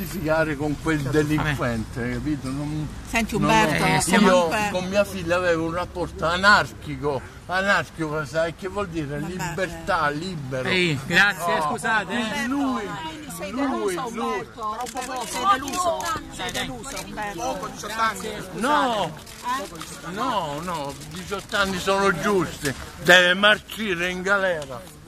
identificare con quel certo. delinquente, capito? Non, Senti Umberto, non, eh, io con mia figlia avevo un rapporto anarchico, anarchico sai che vuol dire? Libertà, libero. Ehi, grazie, Oh. scusate. eh. Lui, Sei lui, deluso lui, Umberto, sei deluso, sei deluso Umberto. Eh? no, no, no, 18 anni sono giusti, deve marcire in galera.